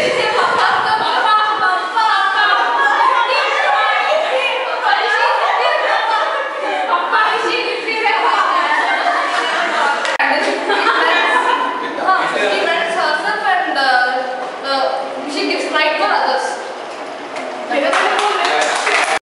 Yeah.